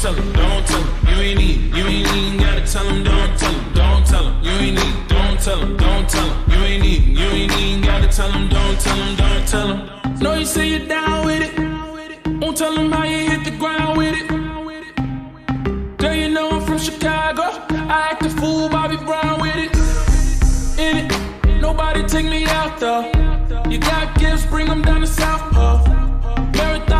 tell him, don't tell him, you ain't need. You ain't even gotta tell him, don't tell him, don't tell him, you ain't need. Don't tell him, don't tell him, you ain't need. You ain't even gotta tell him, don't tell him, don't tell him. Know you say you're down with it. Won't tell him how you hit the ground with it. Girl, you know I'm from Chicago. I act a fool, Bobby Brown with it. In it, nobody take me out though. You got gifts, bring them down to South Pole. Marathon,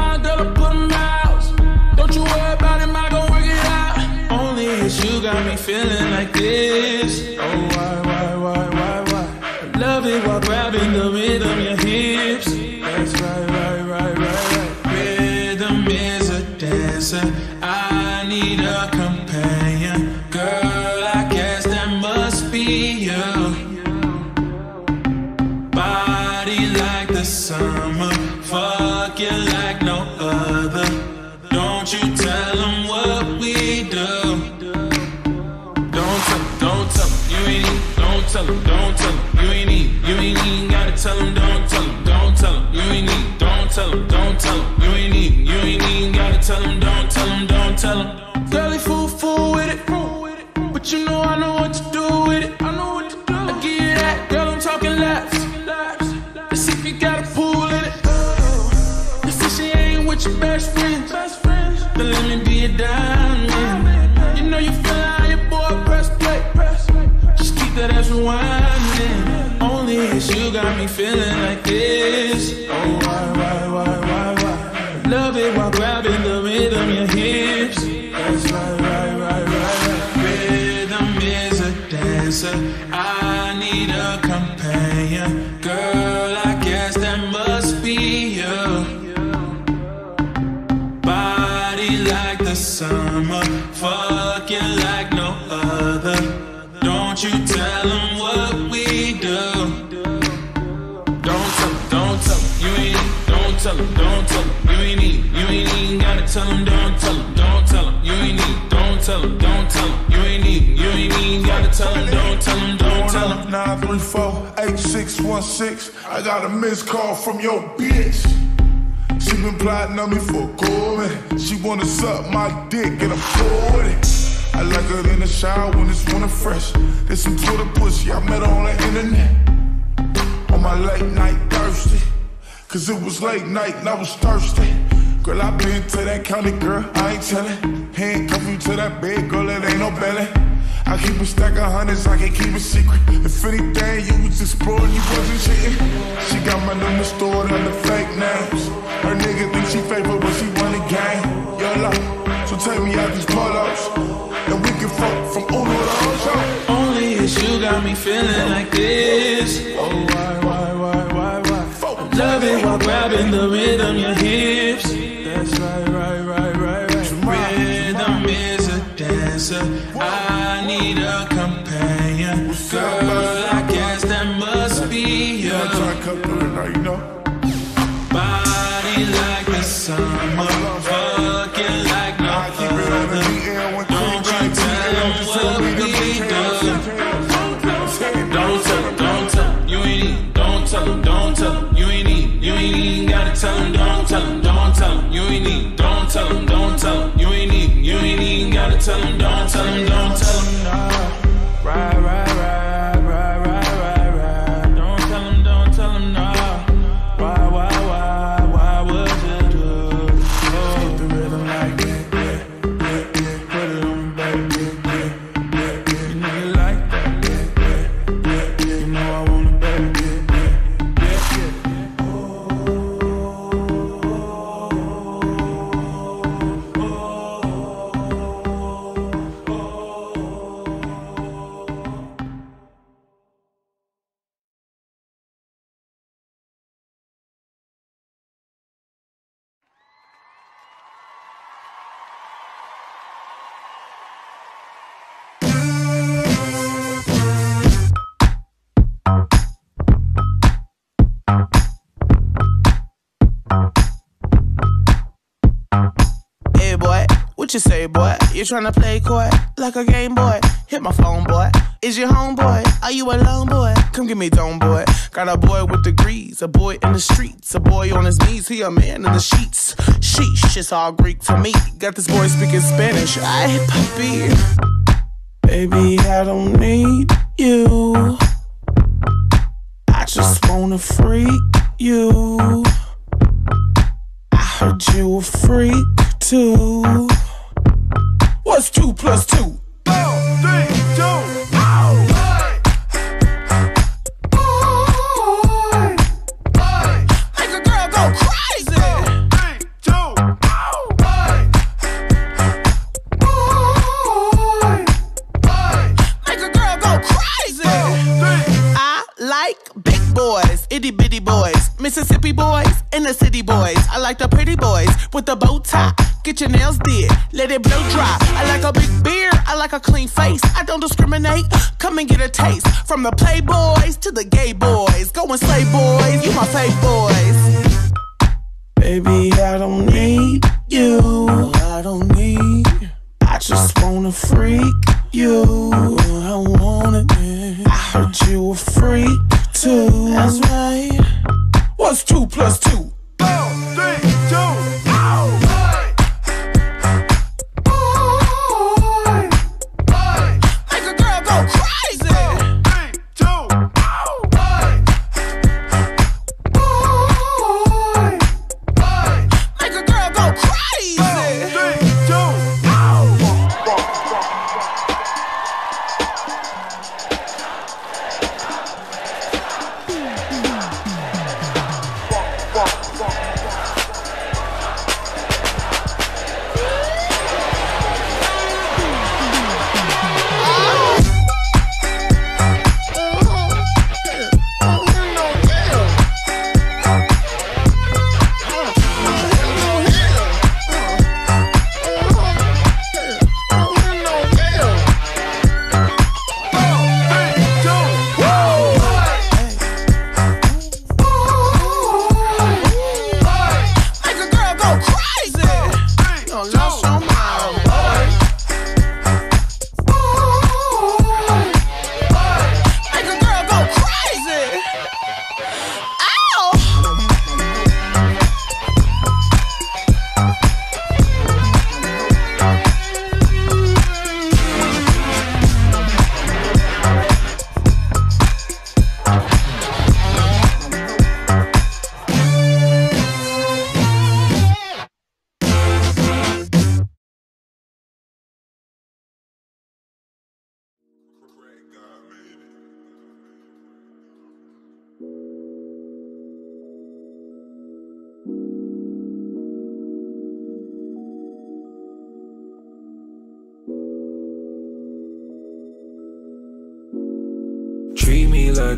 got me feeling like this. Oh, why, why, why, why, why? Love it while grabbing the rhythm, your hips. That's right, right, right, right, right. Rhythm is a dancer. I need a tell them, don't tell them, don't tell them, you ain't need. Don't tell them, don't tell them, you ain't need. You ain't even gotta tell them, don't tell them, don't tell them. Like this. Tell them, don't tell them, you ain't need. You ain't even gotta tell them, don't tell them, don't tell them, you ain't need. Don't tell them, don't tell them, you ain't need. You ain't even gotta tell them, don't tell them, don't tell them. 934-8616. I got a missed call from your bitch. She been plotting on me for minute. She wanna suck my dick and I'm with it. I like her in the shower when it's winter fresh. There's some Twitter pussy, I met her on the internet. On my late night thirsty. Cause it was late night and I was thirsty. Girl, I been to that county, girl, I ain't tellin'. Handcuff you to that bed, girl, it ain't no belly. I keep a stack of hundreds, I can keep it secret. If anything, you was exploring, you wasn't cheating. She got my number stored under fake names. Her nigga think she favorite when she won the game. Yellow, so take me out these polos. And we can fuck from Uno to Ocho. Only it's you got me feeling like this. Oh, why, why, why, why, love it while grabbing the rhythm, your hips. That's right, right, right, right, right. Rhythm is a dancer. I need a companion. Girl, I guess that must be you. I try to cut through it now, you know. Body like the summer, tell them, don't tell them, don't tell them, you ain't need. Don't tell them, don't tell them, you ain't need. You ain't even gotta tell them, don't tell them, don't tell them. What you say, boy? You tryna play coy like a game boy? Hit my phone, boy. Is your homeboy? Are you alone, boy? Come get me dome, boy. Got a boy with degrees, a boy in the streets, a boy on his knees. He a man in the sheets. Sheesh, it's all Greek to me. Got this boy speaking Spanish. I puppy. Baby, I don't need you. I just wanna freak you. I heard you a freak too. What's two plus two? Four, three, two. itty bitty boys, Mississippi boys, and the city boys. I like the pretty boys with the bow tie. Get your nails did, let it blow dry. I like a big beard, I like a clean face. I don't discriminate. Come and get a taste from the playboys to the gay boys. Go and slay boys, you my fake boys. Baby, I don't need you. I don't need. I just wanna freak you. I want it. I heard you a freak two. That's right. What's two plus two?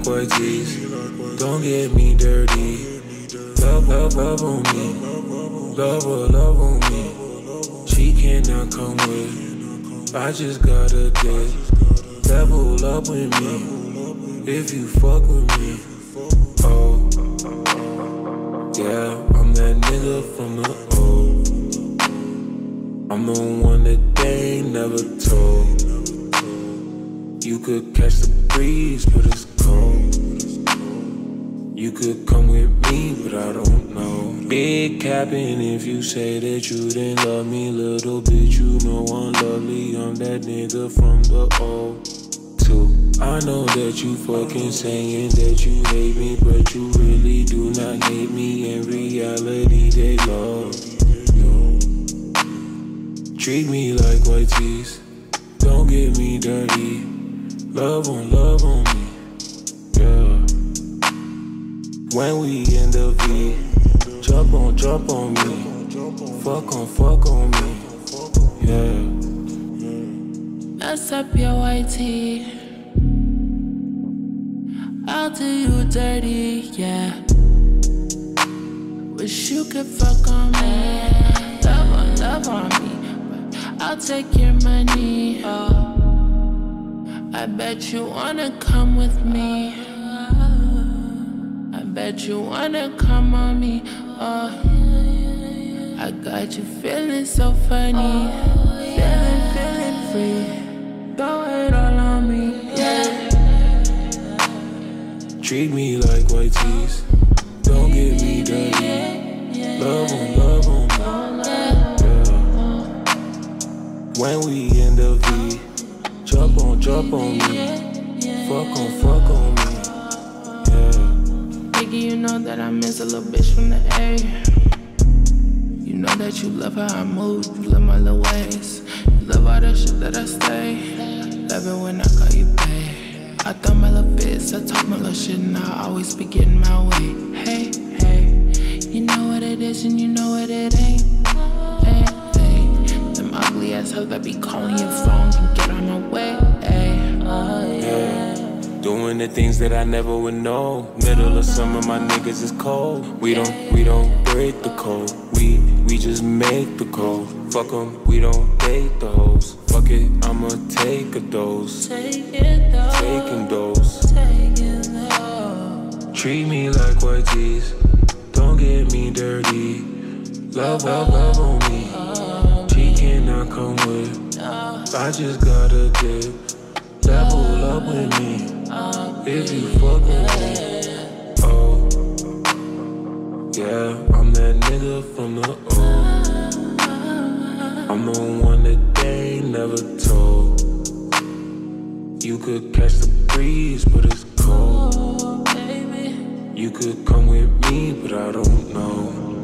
Don't get me dirty. Love, love, love on me. Love, love on me. She cannot come with. I just got a date. Level up with me. If you fuck with me. Oh. Yeah, I'm that nigga from the old. I'm the one that they never told. You could catch the breeze, but it's. You could come with me, but I don't know. Big capping if you say that you didn't love me, little bitch. You know I'm lovely. I'm that nigga from the old two. I know that you fucking saying that you hate me, but you really do not hate me. In reality, they love you. Treat me like white teeth. Don't get me dirty. Love on, love on me, When we in the V, jump on, jump on me, fuck on, fuck on me, yeah. Mess up your white tee. I'll do you dirty, yeah. Wish you could fuck on me, love on, love on me. I'll take your money, oh. I bet you wanna come with me. Bet you wanna come on me. Oh, I got you feeling so funny. Feeling, feeling free. Go ahead all on me. Yeah. Treat me like white tees. Don't get me dirty. Love on, love me. Yeah. When we in the V, jump on, jump on me. Fuck on, fuck on know that I miss a little bitch from the area. You know that you love how I move, you love my little ways. You love all the shit that I say. Love it when I call you babe. I thought my little bits, I talk my little shit, and I always be getting my way. Hey, hey, you know what it is, and you know what it ain't. Hey, hey, them ugly ass hoes that be calling your phone can get on my way. Hey, oh, yeah. Doing the things that I never would know. Middle of summer, my niggas is cold. We don't, we don't break the code. We, we just make the code. Fuck 'em, we don't date the hoes. Fuck it, I'ma take a dose. Take it though. Taking dose. Take it though. Treat me like white tees. Don't get me dirty. Love, love, love on me. She cannot come with. I just gotta dip. Level up with me. If you fuck with. Oh. Yeah, I'm that nigga from the O. I'm the one that they never told. You could catch the breeze, but it's cold. Oh, baby. You could come with me, but I don't know.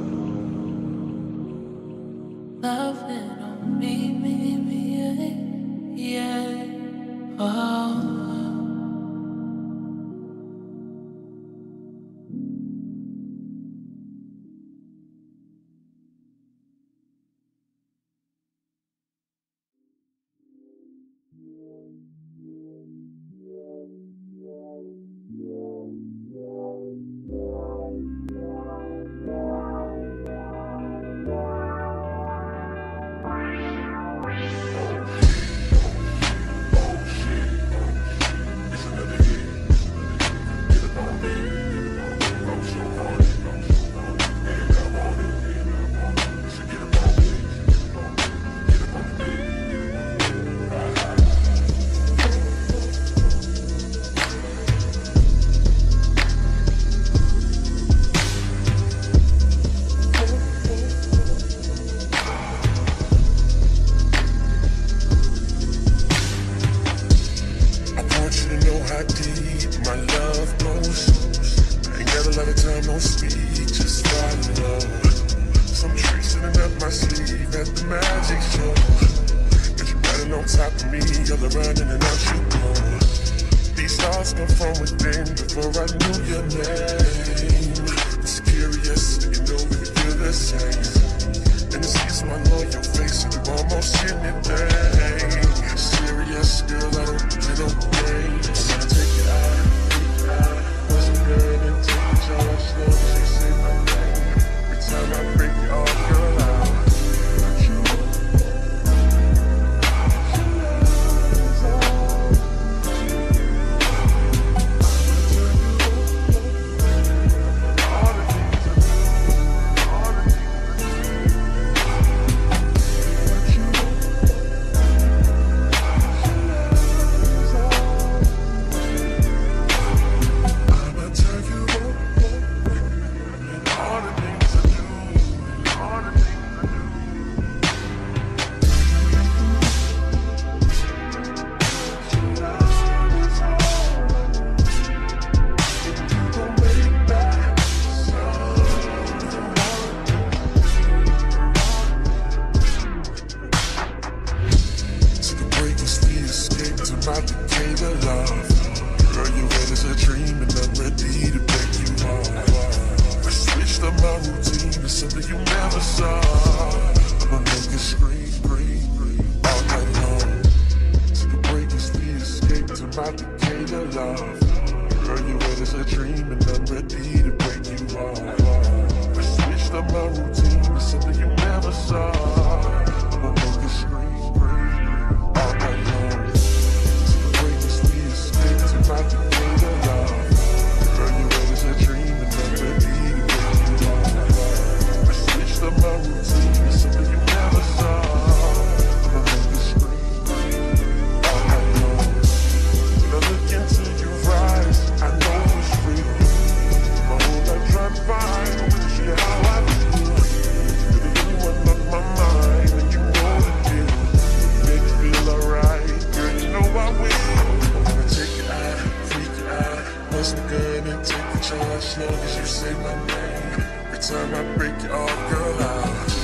press the gun and take the charge. As long as you say my name, every time I break it off, girl, I'll.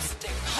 stick.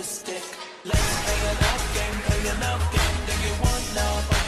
to stick. Let's play an up game, play game. Do you want love?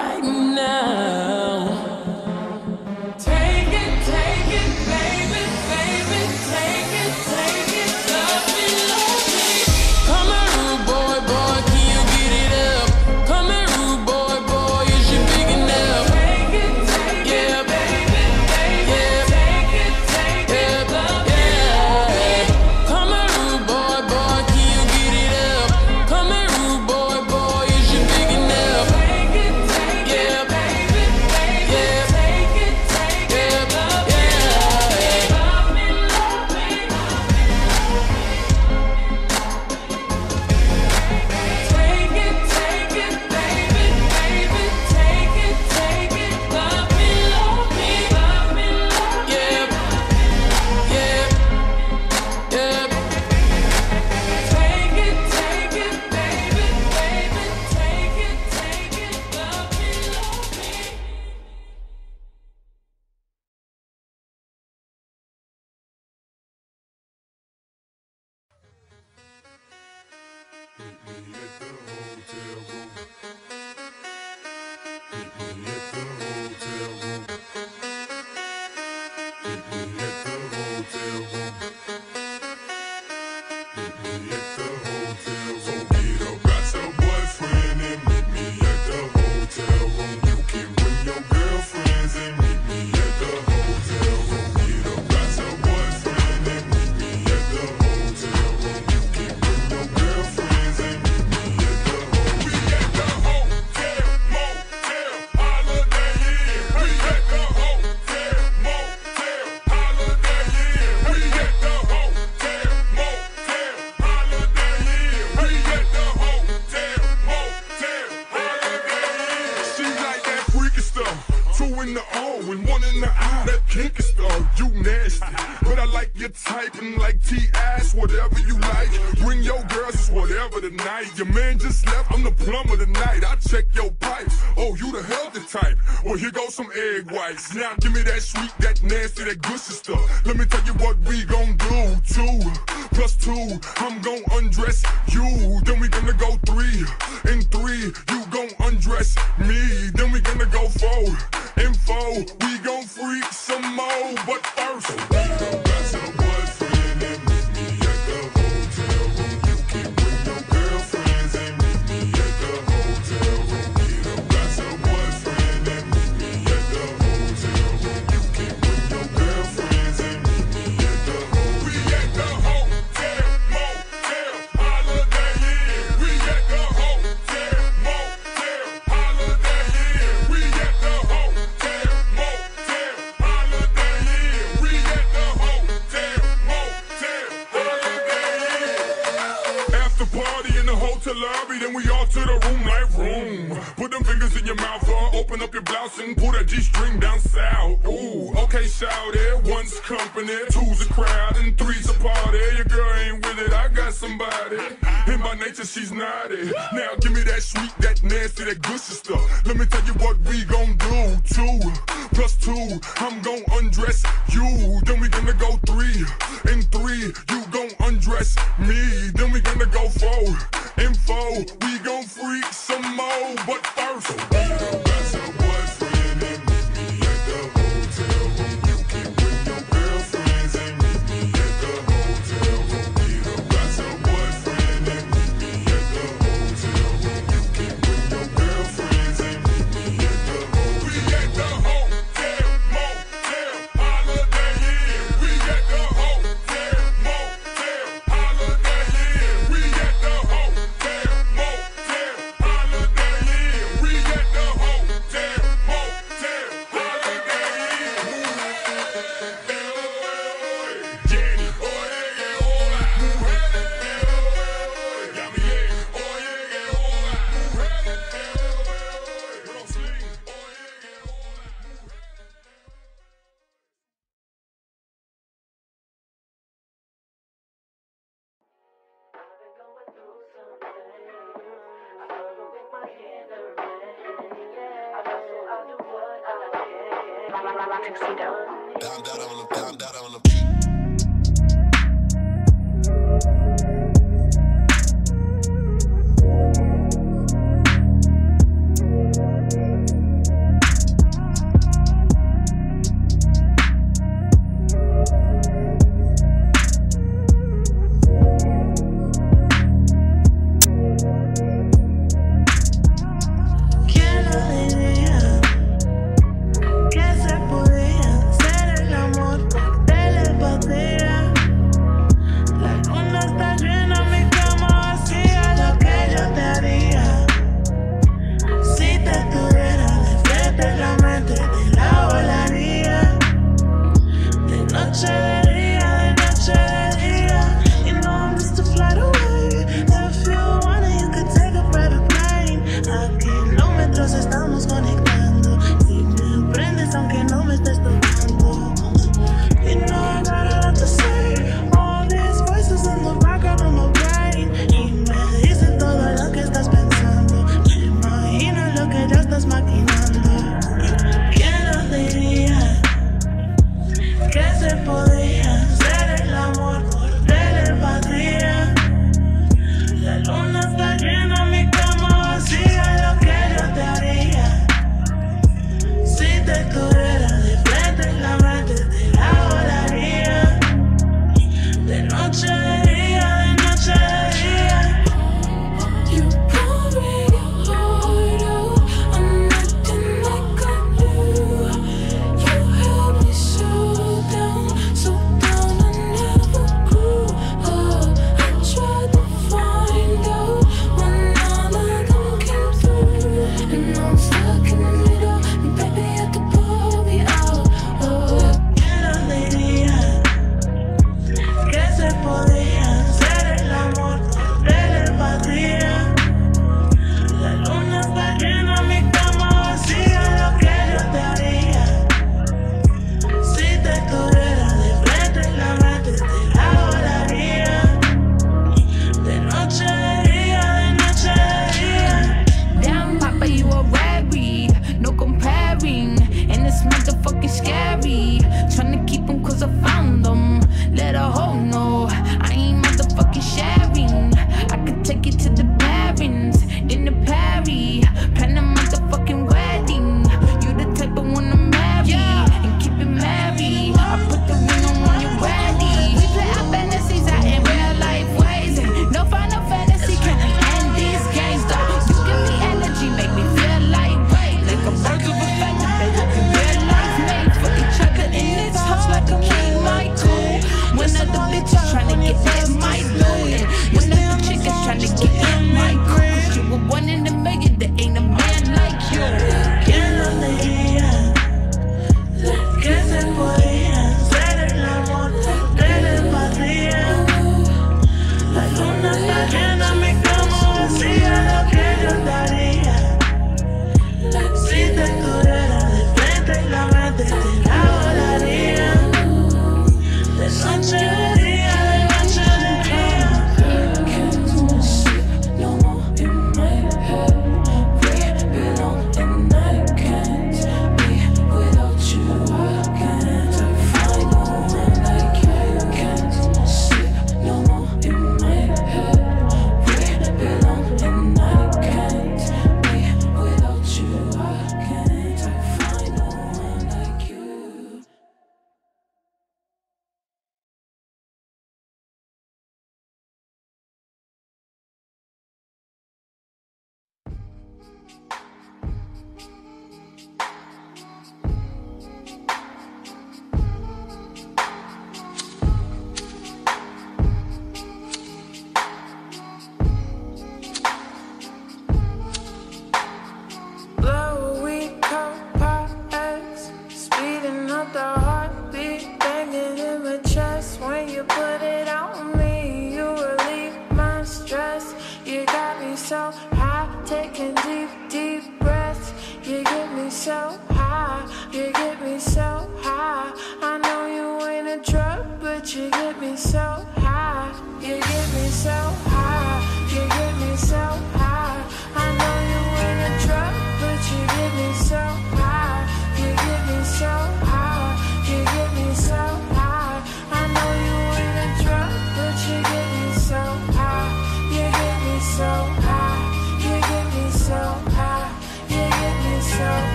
right now. at the hotel room.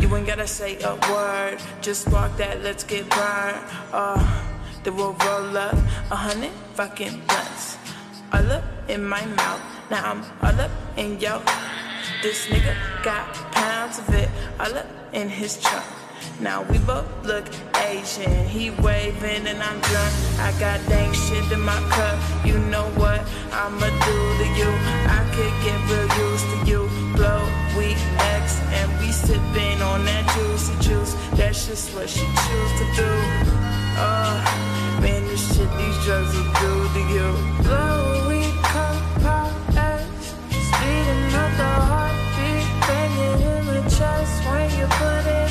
You ain't gotta say a word, just spark that, let's get burned. Uh, then we'll roll up a hundred fucking blunts. All up in my mouth, now I'm all up in yo. This nigga got pounds of it, all up in his trunk. Now we both look Asian. He waving and I'm drunk. I got dang shit in my cup. You know what I'ma do to you? I could get real used to you. Blow we. Ass. And we sipping on that juicy juice. That's just what she choose to do. Oh, man, this shit these drugs will do to you. Blow cup out as speeding up the heartbeat, banging in the chest when you put it.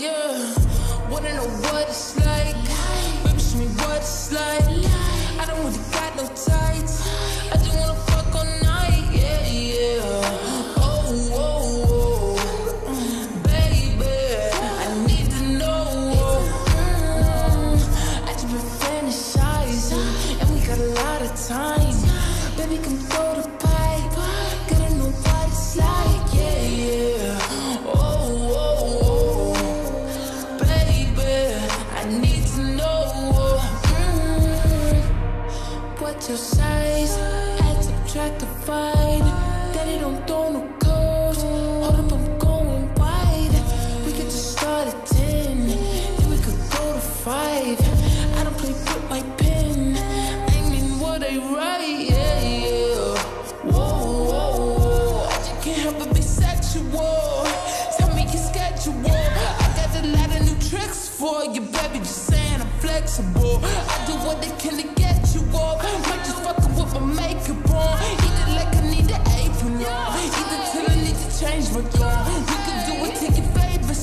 Yeah, wanna know what it's like?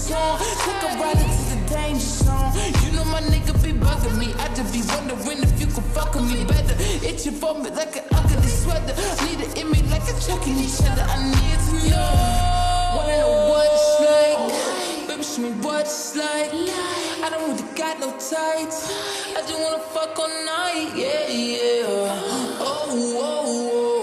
Song. Take a ride into the danger zone. You know my nigga be bugging me. I just be wondering if you could fuck with me better. Itching for me like an ugly sweater. Need in me like a chucking each other. I need to know. Wanna know what like? Baby, show me what it's like. I don't really got no tights. I just wanna fuck all night. Yeah, yeah. Oh, Oh, oh,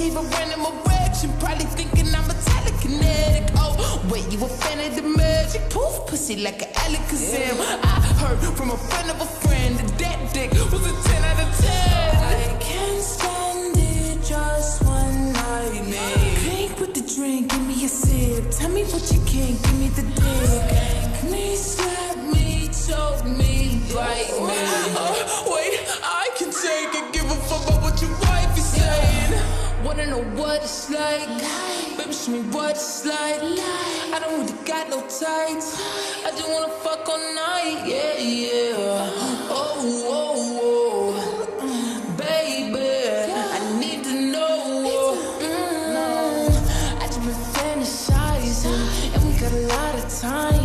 gave a random erection. Probably thinking I'm a telekinetic. Oh, wait, you a fan of the magic? Poof, pussy like an Alakazam. I heard from a friend of a friend that dick was a 10 10. What it's like? Baby, show me what it's like. I don't really got no tights. I just wanna fuck all night. Yeah, yeah. Oh, oh, oh. Baby, I need to know. Mm, I just been fantasizing, and we got a lot of time.